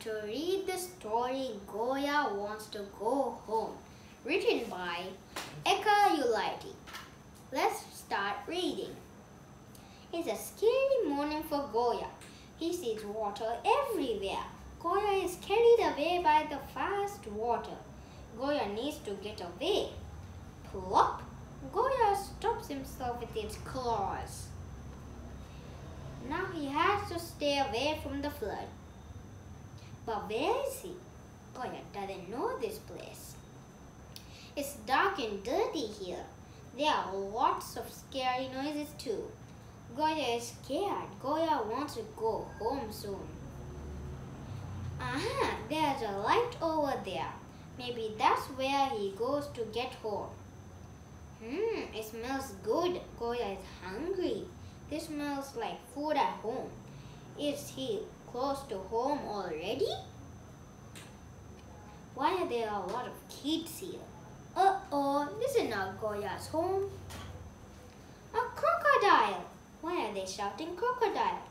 to read the story Goya Wants to Go Home, written by Eka Yuliati. Let's start reading. It's a scary morning for Goya. He sees water everywhere. Goya is carried away by the fast water. Goya needs to get away. Plop! Goya stops himself with its claws. Now he has to stay away from the flood. But where is he? Goya doesn't know this place. It's dark and dirty here. There are lots of scary noises too. Goya is scared. Goya wants to go home soon. Aha, there's a light over there. Maybe that's where he goes to get home. Hmm, it smells good. Goya is hungry. This smells like food at home. Is he close to home already? Why are there a lot of kids here? Uh-oh, this is not Goya's home. A crocodile! Why are they shouting crocodile?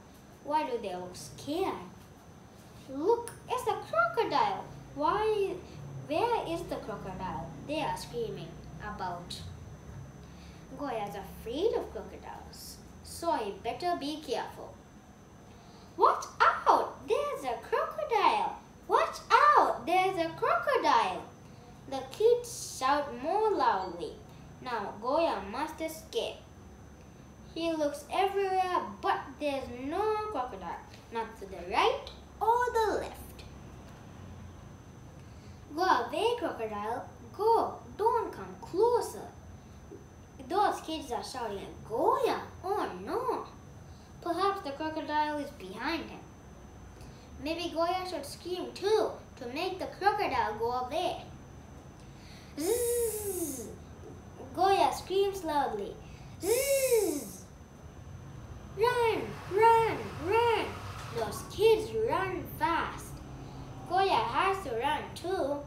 Why do they look scared? Look, it's a crocodile. Why, where is the crocodile? They are screaming about. Goya's afraid of crocodiles so I better be careful. Watch out! There's a crocodile! Watch out! There's a crocodile! The kids shout more loudly. Now Must escape. He looks everywhere but there's no crocodile, not to the right or the left. Go away, crocodile. Go. Don't come closer. Those kids are shouting at Goya. Oh no! Perhaps the crocodile is behind him. Maybe Goya should scream too to make the crocodile go away. Goya screams loudly. Zzz! Run, run, run! Those kids run fast. Goya has to run too.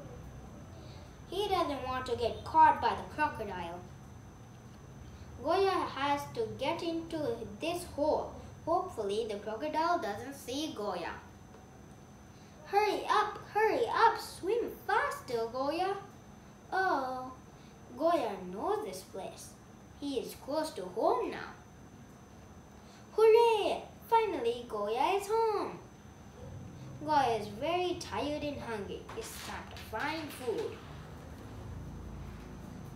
He doesn't want to get caught by the crocodile. Goya has to get into this hole. Hopefully the crocodile doesn't see Goya. Hurry up, swim faster, Goya. Oh, Goya knows this place. He is close to home now. Hooray! Finally, Goya is home. Goya is very tired and hungry. It's time to find food.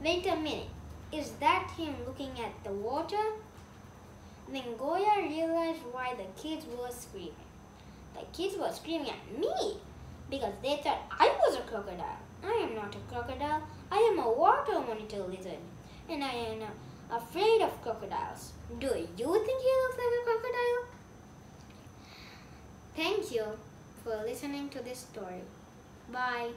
Wait a minute. Is that him looking at the water? Then Goya realized why the kids were screaming. The kids were screaming at me because they thought I was a crocodile. I am not a crocodile. I am a water monitor lizard and I am afraid of crocodiles. Do you think he looks like a crocodile? Thank you for listening to this story. Bye.